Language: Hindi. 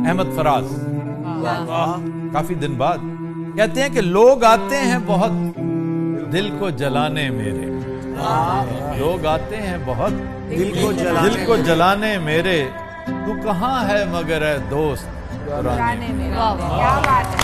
अहमद फराज। काफ़ी दिन बाद। कहते हैं कि लोग आते हैं बहुत दिल को जलाने मेरे। लोग आते हैं बहुत दिल को जलाने दिल को जलाने मेरे। तू कहाँ है मगर है दोस्त? पुराने। मेरे क्या बात है।